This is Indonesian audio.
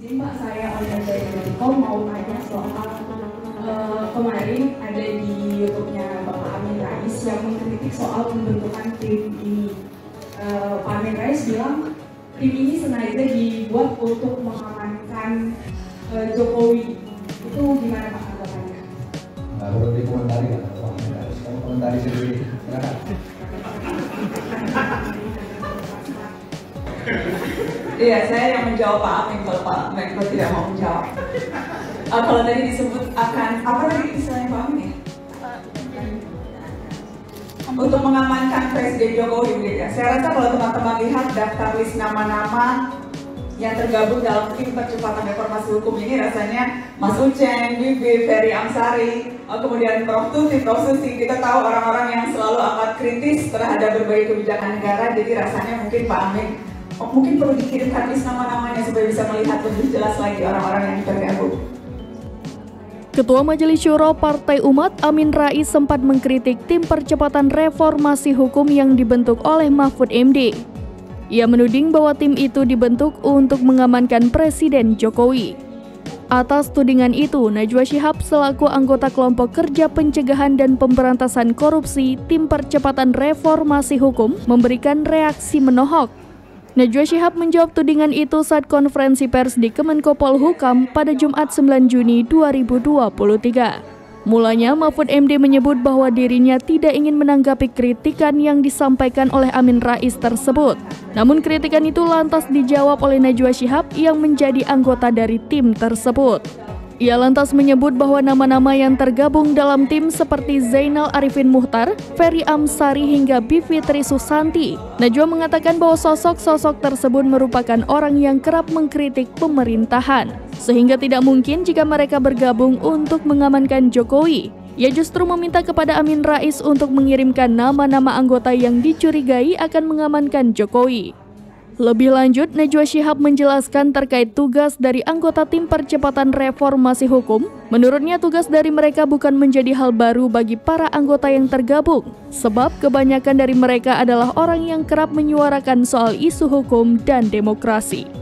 Mbak saya online dari Medikom mau tanya soal uh, kemarin ada di YouTube-nya Bapak Amin Rais yang mengkritik soal pembentukan tim ini. Uh, Pak Amin Rais bilang tim ini sengaja dibuat untuk mengamankan uh, Jokowi. Iya, saya yang menjawab Pak Amin kalau Pak Menko tidak mau menjawab. Uh, kalau tadi disebut akan apa tadi istilahnya Pak Amin ya? Untuk mengamankan Presiden Jokowi gitu ya. Saya rasa kalau teman-teman lihat daftar list nama-nama yang tergabung dalam tim percepatan reformasi hukum ini rasanya Mas Uceng, Bibi, Ferry Amsari, uh, kemudian Prof. Tuti, Prof. Susi, kita tahu orang-orang yang selalu amat kritis terhadap berbagai kebijakan negara, jadi rasanya mungkin Pak Amin oh, mungkin perlu dikirimkan list nama-namanya supaya bisa melihat lebih jelas lagi orang-orang yang tergabung. Ketua Majelis Syuro Partai Umat Amin Rais sempat mengkritik tim percepatan reformasi hukum yang dibentuk oleh Mahfud MD. Ia menuding bahwa tim itu dibentuk untuk mengamankan Presiden Jokowi. Atas tudingan itu, Najwa Shihab selaku anggota kelompok kerja pencegahan dan pemberantasan korupsi tim percepatan reformasi hukum memberikan reaksi menohok Najwa Shihab menjawab tudingan itu saat konferensi pers di Kemenko Polhukam pada Jumat 9 Juni 2023. Mulanya Mahfud MD menyebut bahwa dirinya tidak ingin menanggapi kritikan yang disampaikan oleh Amin Rais tersebut. Namun kritikan itu lantas dijawab oleh Najwa Shihab yang menjadi anggota dari tim tersebut. Ia lantas menyebut bahwa nama-nama yang tergabung dalam tim seperti Zainal Arifin Muhtar, Ferry Amsari hingga Bivitri Susanti. Najwa mengatakan bahwa sosok-sosok tersebut merupakan orang yang kerap mengkritik pemerintahan, sehingga tidak mungkin jika mereka bergabung untuk mengamankan Jokowi. Ia justru meminta kepada Amin Rais untuk mengirimkan nama-nama anggota yang dicurigai akan mengamankan Jokowi. Lebih lanjut, Najwa Shihab menjelaskan terkait tugas dari anggota tim percepatan reformasi hukum. Menurutnya tugas dari mereka bukan menjadi hal baru bagi para anggota yang tergabung, sebab kebanyakan dari mereka adalah orang yang kerap menyuarakan soal isu hukum dan demokrasi.